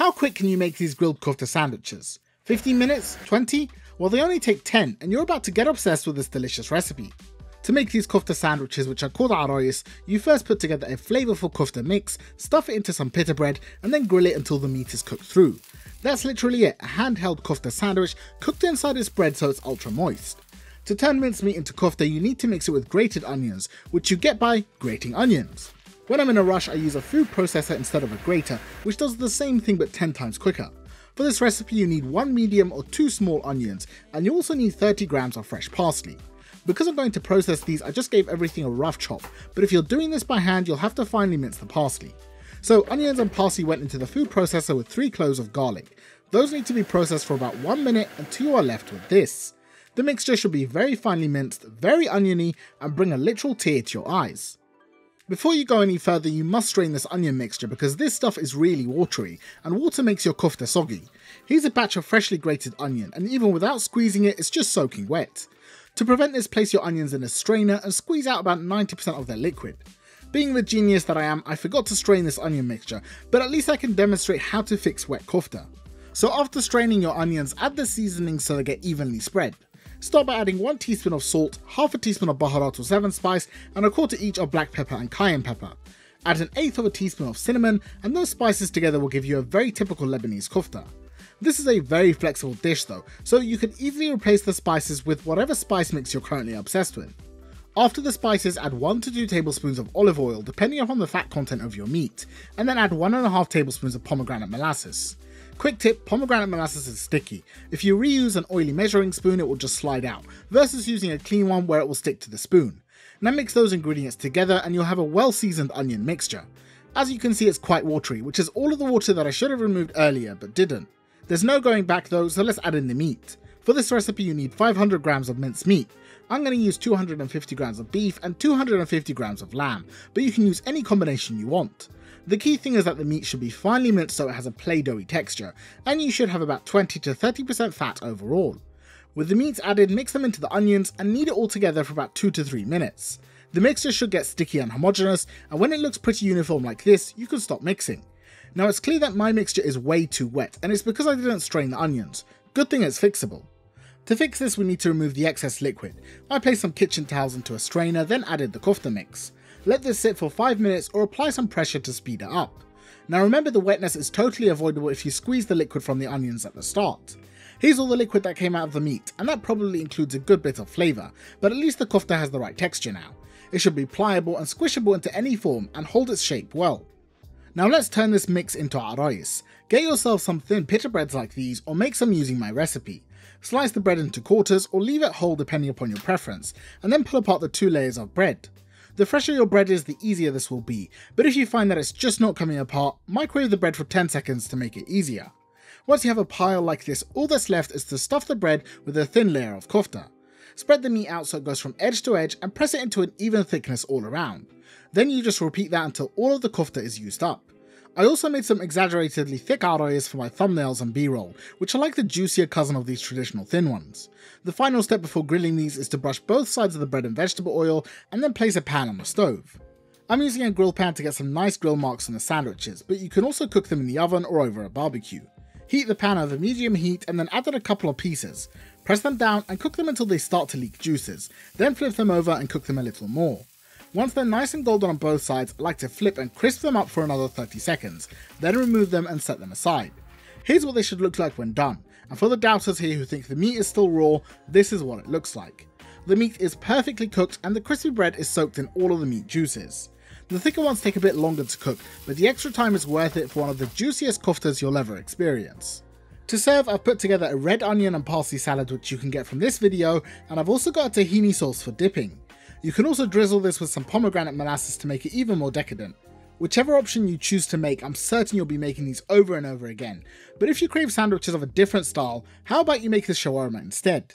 How quick can you make these grilled kofta sandwiches? 15 minutes? 20? Well they only take 10 and you're about to get obsessed with this delicious recipe. To make these kofta sandwiches which are called arayes, you first put together a flavourful kofta mix, stuff it into some pita bread and then grill it until the meat is cooked through. That's literally it, a handheld kofta sandwich cooked inside this bread so it's ultra moist. To turn mincemeat into kofta you need to mix it with grated onions, which you get by grating onions. When I'm in a rush I use a food processor instead of a grater, which does the same thing but 10 times quicker. For this recipe you need 1 medium or 2 small onions, and you also need 30 grams of fresh parsley. Because I'm going to process these, I just gave everything a rough chop, but if you're doing this by hand, you'll have to finely mince the parsley. So onions and parsley went into the food processor with 3 cloves of garlic. Those need to be processed for about 1 minute until you are left with this. The mixture should be very finely minced, very oniony, and bring a literal tear to your eyes. Before you go any further, you must strain this onion mixture because this stuff is really watery, and water makes your kofta soggy. Here's a batch of freshly grated onion, and even without squeezing it, it's just soaking wet. To prevent this, place your onions in a strainer and squeeze out about 90% of their liquid. Being the genius that I am, I forgot to strain this onion mixture, but at least I can demonstrate how to fix wet kofta. So after straining your onions, add the seasoning so they get evenly spread. Start by adding 1 teaspoon of salt, half a teaspoon of baharat or 7 spice, and a quarter each of black pepper and cayenne pepper. Add an eighth of a teaspoon of cinnamon, and those spices together will give you a very typical Lebanese kofta. This is a very flexible dish though, so you can easily replace the spices with whatever spice mix you're currently obsessed with. After the spices, add 1 to 2 tablespoons of olive oil depending upon the fat content of your meat, and then add 1.5 tablespoons of pomegranate molasses. Quick tip, pomegranate molasses is sticky. If you reuse an oily measuring spoon it will just slide out, versus using a clean one where it will stick to the spoon. Now mix those ingredients together and you'll have a well seasoned onion mixture. As you can see it's quite watery, which is all of the water that I should have removed earlier but didn't. There's no going back though, so let's add in the meat. For this recipe you need 500 grams of minced meat. I'm going to use 250 grams of beef and 250 grams of lamb, but you can use any combination you want. The key thing is that the meat should be finely minced so it has a play-doughy texture, and you should have about 20 to 30% fat overall. With the meats added, mix them into the onions and knead it all together for about 2 to 3 minutes. The mixture should get sticky and homogeneous, and when it looks pretty uniform like this, you can stop mixing. Now it's clear that my mixture is way too wet, and it's because I didn't strain the onions. Good thing it's fixable. To fix this we need to remove the excess liquid. I placed some kitchen towels into a strainer, then added the kofta mix. Let this sit for 5 minutes or apply some pressure to speed it up. Now remember the wetness is totally avoidable if you squeeze the liquid from the onions at the start. Here's all the liquid that came out of the meat, and that probably includes a good bit of flavour, but at least the kofta has the right texture now. It should be pliable and squishable into any form and hold its shape well. Now let's turn this mix into arayes. Get yourself some thin pita breads like these or make some using my recipe. Slice the bread into quarters or leave it whole depending upon your preference, and then pull apart the two layers of bread. The fresher your bread is, the easier this will be, but if you find that it's just not coming apart, microwave the bread for 10 seconds to make it easier. Once you have a pile like this, all that's left is to stuff the bread with a thin layer of kofta. Spread the meat out so it goes from edge to edge and press it into an even thickness all around. Then you just repeat that until all of the kofta is used up. I also made some exaggeratedly thick arayes for my thumbnails and b-roll, which are like the juicier cousin of these traditional thin ones. The final step before grilling these is to brush both sides of the bread in vegetable oil and then place a pan on the stove. I'm using a grill pan to get some nice grill marks on the sandwiches, but you can also cook them in the oven or over a barbecue. Heat the pan over medium heat and then add in a couple of pieces. Press them down and cook them until they start to leak juices, then flip them over and cook them a little more. Once they're nice and golden on both sides, I like to flip and crisp them up for another 30 seconds, then remove them and set them aside. Here's what they should look like when done, and for the doubters here who think the meat is still raw, this is what it looks like. The meat is perfectly cooked and the crispy bread is soaked in all of the meat juices. The thicker ones take a bit longer to cook, but the extra time is worth it for one of the juiciest koftas you'll ever experience. To serve, I've put together a red onion and parsley salad which you can get from this video, and I've also got a tahini sauce for dipping. You can also drizzle this with some pomegranate molasses to make it even more decadent. Whichever option you choose to make, I'm certain you'll be making these over and over again. But if you crave sandwiches of a different style, how about you make this shawarma instead?